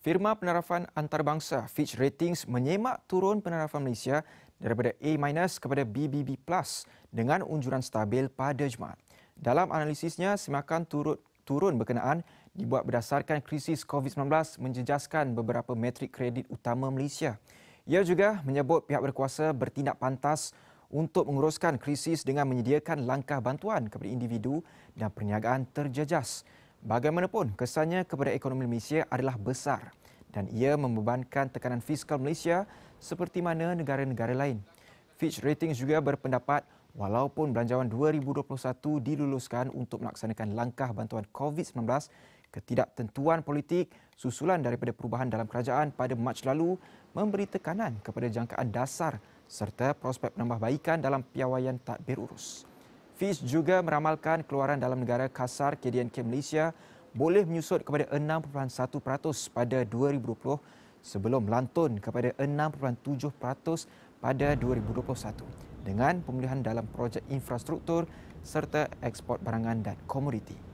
Firma penarafan antarabangsa Fitch Ratings menyemak turun penarafan Malaysia daripada A- kepada BBB+ dengan unjuran stabil pada Jumaat. Dalam analisisnya, semakan turut turun berkenaan dibuat berdasarkan krisis COVID-19 menjejaskan beberapa metrik kredit utama Malaysia. Ia juga menyebut pihak berkuasa bertindak pantas untuk menguruskan krisis dengan menyediakan langkah bantuan kepada individu dan perniagaan terjejas. Bagaimanapun, kesannya kepada ekonomi Malaysia adalah besar dan ia membebankan tekanan fiskal Malaysia seperti mana negara-negara lain. Fitch Ratings juga berpendapat walaupun belanjawan 2021 diluluskan untuk melaksanakan langkah bantuan COVID-19, ketidaktentuan politik susulan daripada perubahan dalam kerajaan pada Mac lalu memberi tekanan kepada jangkaan dasar serta prospek penambahbaikan dalam piawaian tadbir urus. Fitch juga meramalkan keluaran dalam negara kasar KDNK Malaysia boleh menyusut kepada 6.1% pada 2020 sebelum melantun kepada 6.7% pada 2021 dengan pemulihan dalam projek infrastruktur serta ekspor barangan dan komoditi.